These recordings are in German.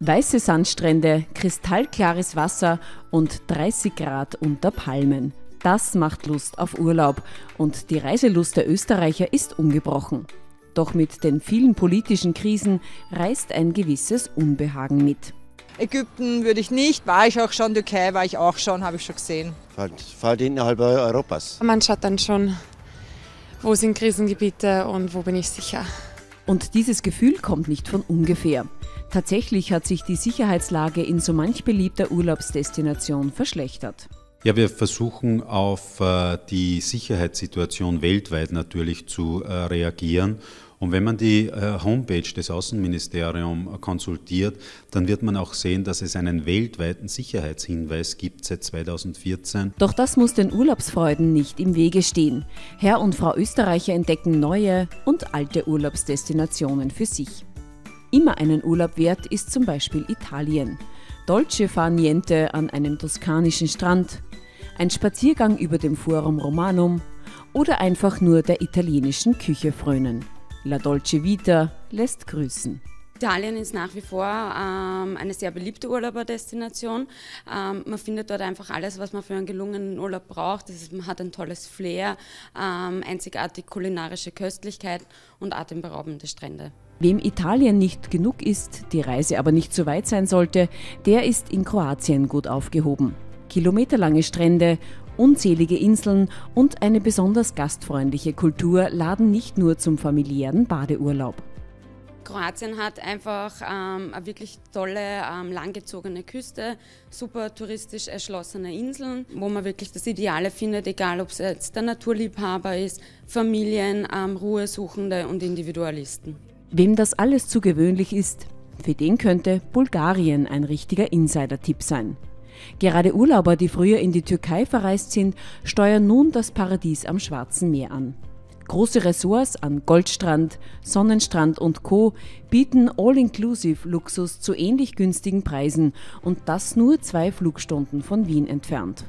Weiße Sandstrände, kristallklares Wasser und 30 Grad unter Palmen. Das macht Lust auf Urlaub und die Reiselust der Österreicher ist ungebrochen. Doch mit den vielen politischen Krisen reist ein gewisses Unbehagen mit. Ägypten würde ich nicht, war ich auch schon, Türkei war ich auch schon, habe ich schon gesehen. Fahrt, fahrt innerhalb Europas. Man schaut dann schon, wo sind Krisengebiete und wo bin ich sicher. Und dieses Gefühl kommt nicht von ungefähr. Tatsächlich hat sich die Sicherheitslage in so manch beliebter Urlaubsdestination verschlechtert. Ja, wir versuchen auf äh, die Sicherheitssituation weltweit natürlich zu äh, reagieren. Und wenn man die äh, Homepage des Außenministeriums konsultiert, dann wird man auch sehen, dass es einen weltweiten Sicherheitshinweis gibt seit 2014. Doch das muss den Urlaubsfreuden nicht im Wege stehen. Herr und Frau Österreicher entdecken neue und alte Urlaubsdestinationen für sich. Immer einen Urlaub wert ist zum Beispiel Italien. Dolce far niente an einem toskanischen Strand, ein Spaziergang über dem Forum Romanum oder einfach nur der italienischen Küche frönen. La Dolce Vita lässt grüßen. Italien ist nach wie vor ähm, eine sehr beliebte Urlauberdestination. Ähm, man findet dort einfach alles, was man für einen gelungenen Urlaub braucht. Ist, man hat ein tolles Flair, ähm, einzigartig kulinarische Köstlichkeit und atemberaubende Strände. Wem Italien nicht genug ist, die Reise aber nicht zu weit sein sollte, der ist in Kroatien gut aufgehoben. Kilometerlange Strände, unzählige Inseln und eine besonders gastfreundliche Kultur laden nicht nur zum familiären Badeurlaub. Kroatien hat einfach ähm, eine wirklich tolle, ähm, langgezogene Küste, super touristisch erschlossene Inseln, wo man wirklich das Ideale findet, egal ob es jetzt der Naturliebhaber ist, Familien, ähm, Ruhesuchende und Individualisten. Wem das alles zu gewöhnlich ist, für den könnte Bulgarien ein richtiger Insider-Tipp sein. Gerade Urlauber, die früher in die Türkei verreist sind, steuern nun das Paradies am Schwarzen Meer an. Große Ressorts an Goldstrand, Sonnenstrand und Co. bieten All-Inclusive-Luxus zu ähnlich günstigen Preisen und das nur zwei Flugstunden von Wien entfernt.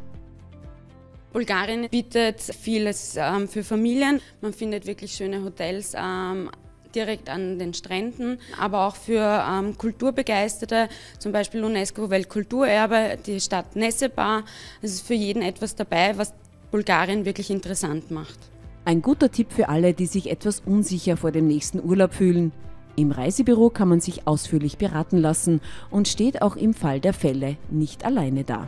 Bulgarien bietet vieles ähm, für Familien. Man findet wirklich schöne Hotels. Ähm, direkt an den Stränden, aber auch für ähm, Kulturbegeisterte, zum Beispiel UNESCO Weltkulturerbe, die Stadt Nessebar. Es ist für jeden etwas dabei, was Bulgarien wirklich interessant macht. Ein guter Tipp für alle, die sich etwas unsicher vor dem nächsten Urlaub fühlen. Im Reisebüro kann man sich ausführlich beraten lassen und steht auch im Fall der Fälle nicht alleine da.